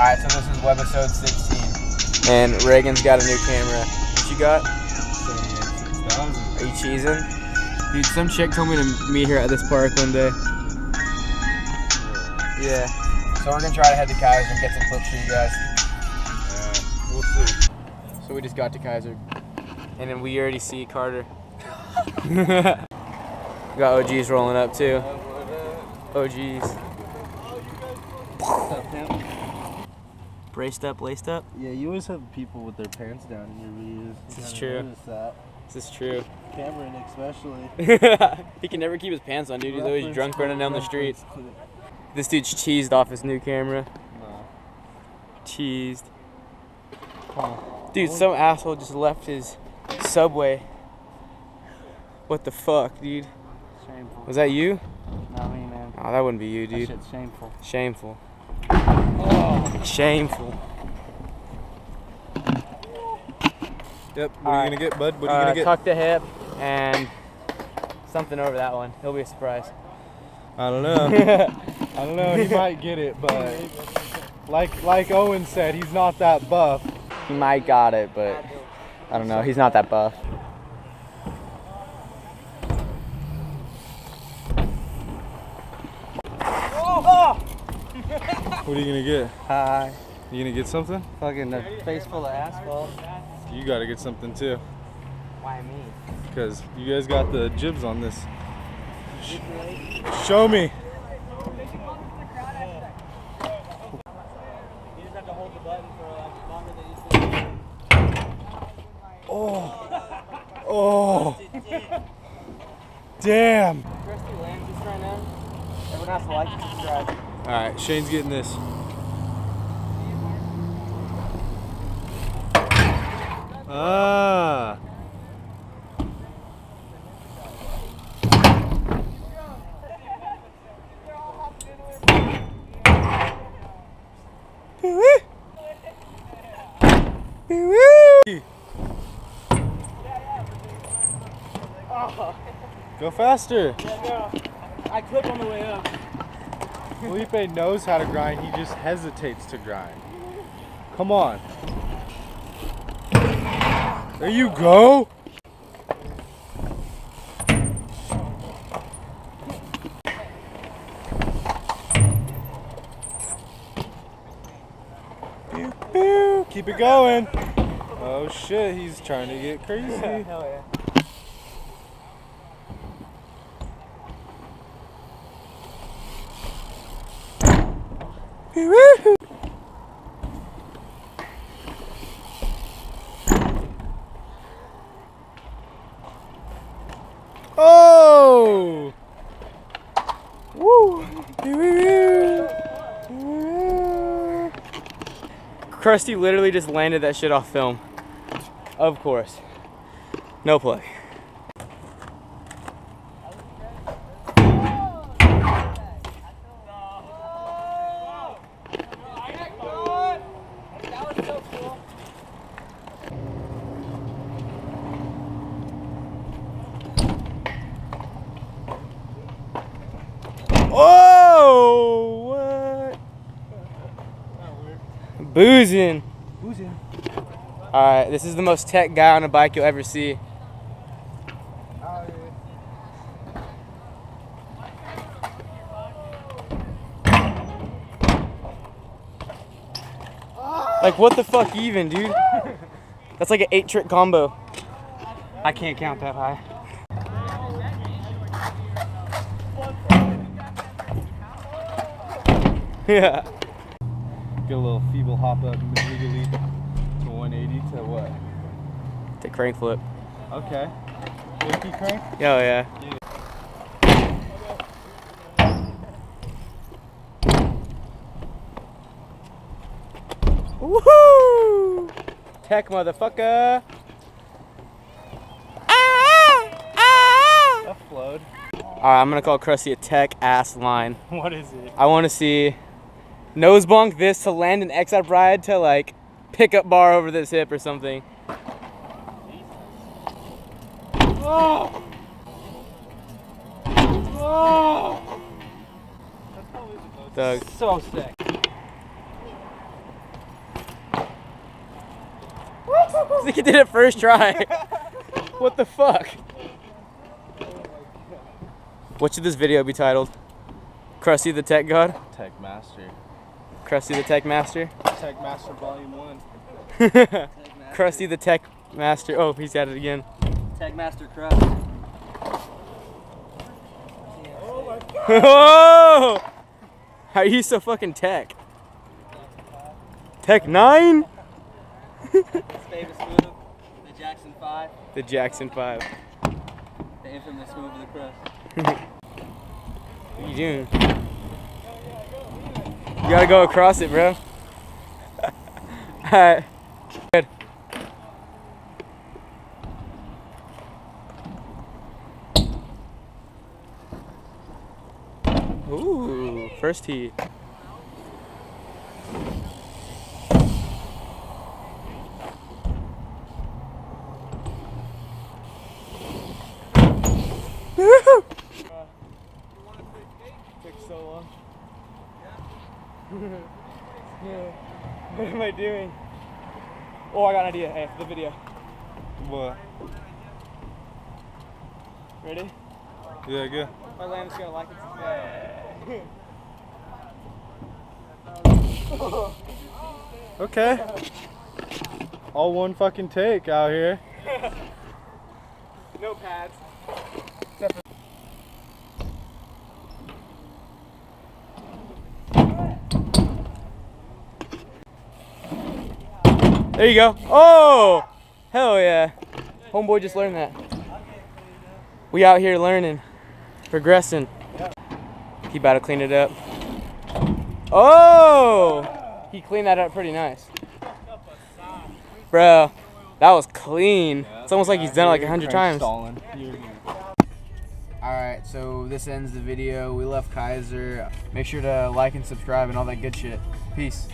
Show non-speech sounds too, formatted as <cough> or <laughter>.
Alright, so this is webisode 16. And Reagan's got a new camera. What you got? Are you cheesing? Dude, some chick told me to meet her at this park one day. Yeah. So we're gonna try to head to Kaiser and get some clips for you guys. We'll see. So we just got to Kaiser. And then we already see Carter. <laughs> got OGs rolling up too. Oh, OGs. Braced up, laced up. Yeah, you always have people with their pants down in your videos. You This is true. That. This is true. Cameron especially. <laughs> he can never keep his pants on, dude. He's always drunk running down the street. This dude's cheesed off his new camera. No. Cheesed. Huh. Dude, some asshole just left his subway. What the fuck, dude? Shameful. Was that you? Not me, man. Oh, that wouldn't be you, That dude. shit's shameful. Shameful. Oh. Shameful. Yep. What All are right. you gonna get, bud? What are you Uh, gonna get? tuck the hip and something over that one. He'll be a surprise. I don't <laughs> know. I don't know. He <laughs> might get it, but like like Owen said, he's not that buff. He might got it, but I don't know. He's not that buff. What are you gonna get? Hi. You gonna get something? Fucking a face full of asphalt. You gotta get something too, Why me? because you guys got the jibs on this. Sh- Show me. Oh. Oh. Damn. Everyone has to like and subscribe. All right, Shane's getting this. Ah. Go faster. I clip on the way up. Felipe knows how to grind. He just hesitates to grind. Come on. There you go. Keep it going. Oh shit, he's trying to get crazy. <laughs> Oh! Woo! Crusty literally just landed that shit off film. Of course. No play. Oh! Boozing. Boozing. Alright, this is the most tech guy on a bike you'll ever see. Like what the fuck even, dude? That's like an eight trick combo. I can't count that high. <laughs> Yeah. Get a little feeble hop up to 180 to what? To crank flip. Okay. 50 crank? Oh yeah. Woohoo! Tech motherfucker! Ah, ah, ah, that flowed. Alright, I'm gonna call Crusty a tech ass line. <laughs> What is it? I wanna see nose bonk this to land an X up ride to like pick up bar over this hip or something. Oh! Oh! Doug. So sick. I <laughs> think he did it first try. <laughs> what the fuck? What should this video be titled? Crusty the Tech God? Tech Master. Crusty the Tech Master? Tech Master Volume 1. <laughs> Crusty the Tech Master. Oh, he's at it again. Tech Master Crust. Oh! My god! oh! How are you so fucking tech? Tech 9? Move, the Jackson 5, The Jackson 5. the infamous move of the crust. <laughs> What are you doing? You gotta go across it, bro. <laughs> Alright. Good. Ooh, first heat. <laughs> what am I doing? Oh, I got an idea. Hey, for the video. What? Ready? Yeah, good. My lamb's gonna like it. <laughs> Okay. All one fucking take out here. <laughs> no pads. There you go. Oh, hell yeah. Homeboy just learned that. We out here learning, progressing. He about to clean it up. Oh, he cleaned that up pretty nice. Bro, that was clean. It's almost like he's done it like a hundred times. Alright, so this ends the video. We left Kaiser. Make sure to like and subscribe and all that good shit. Peace.